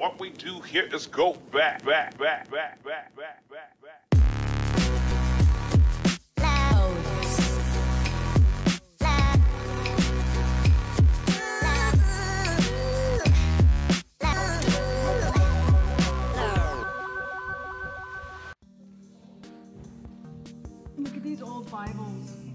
What we do here is go back, back, back, back, back, back, back, back. Look at these old Bibles.